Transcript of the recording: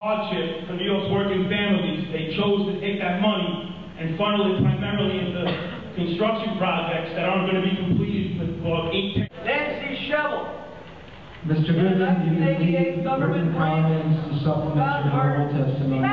hardship for New York's working families, they chose to take that money and funnel it primarily into construction projects that aren't going to be completed for eight, ten Nancy Shevell, Mr. Goodman, you need leave government written comments to supplement your oral verbal testimony.